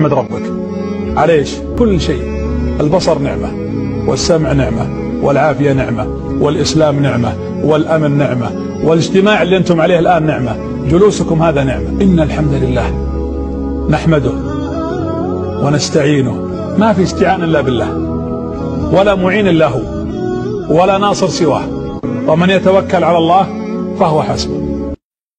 احمد ربك. على إيش؟ كل شيء. البصر نعمة والسمع نعمة والعافية نعمة والإسلام نعمة والأمن نعمة والاجتماع اللي أنتم عليه الآن نعمة. جلوسكم هذا نعمة. إن الحمد لله نحمده ونستعينه. ما في استعانة إلا بالله ولا معين إلا هو ولا ناصر سواه. ومن يتوكل على الله فهو حسبه.